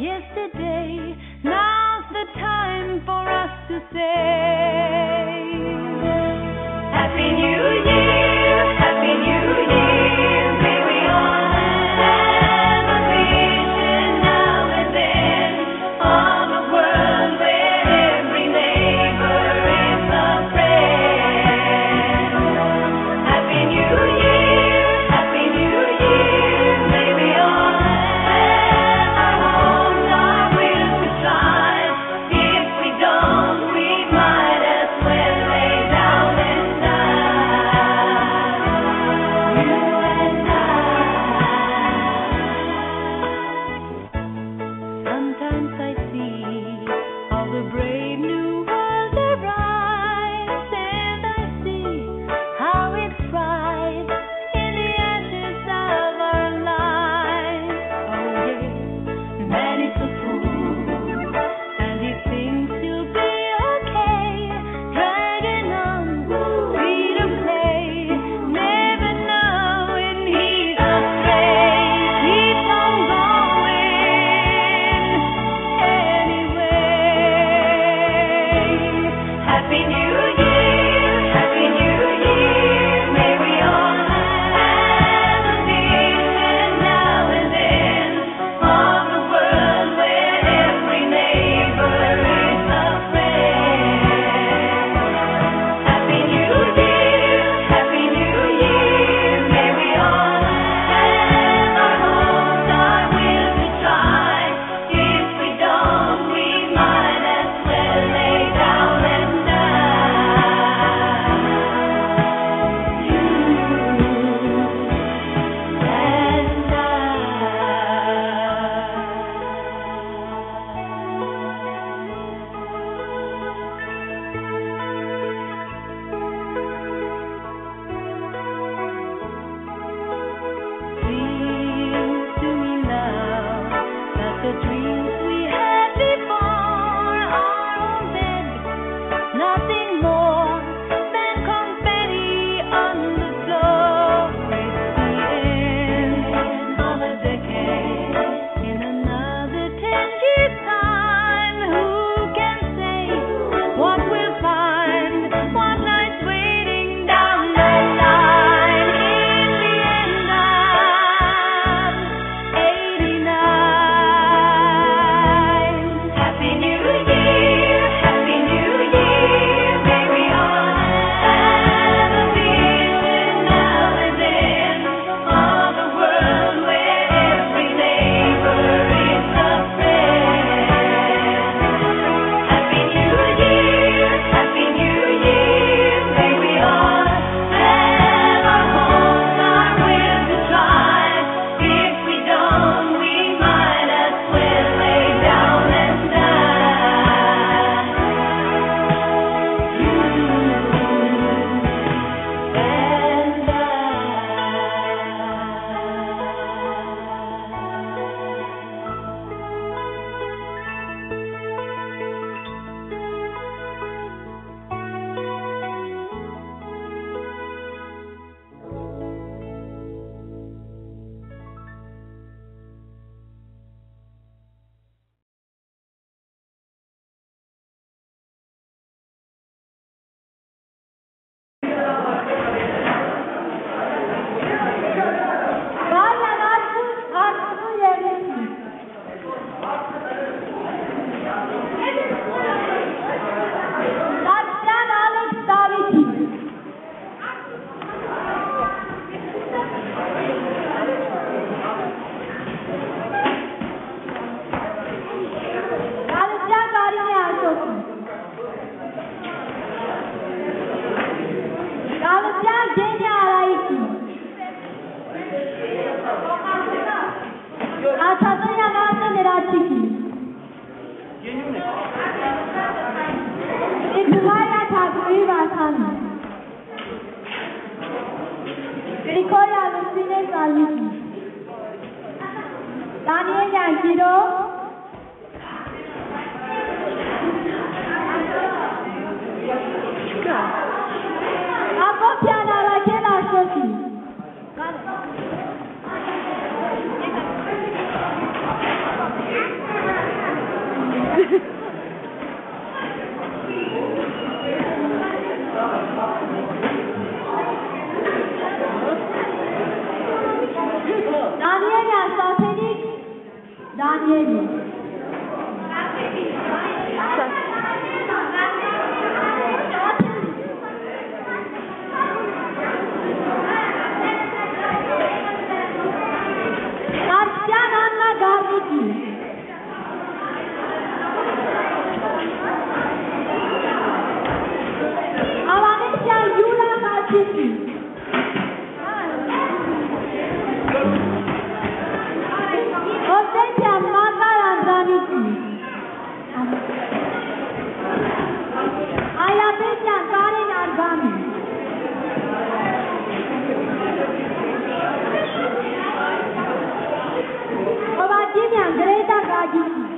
yesterday. Now's the time for us to say Happy New Year. Atatürk'e varsa Neratçiki. İtibariyle takvimi vatanı. Nicola Lucine Salviki. Daniel Yankiro. Diego além da grade.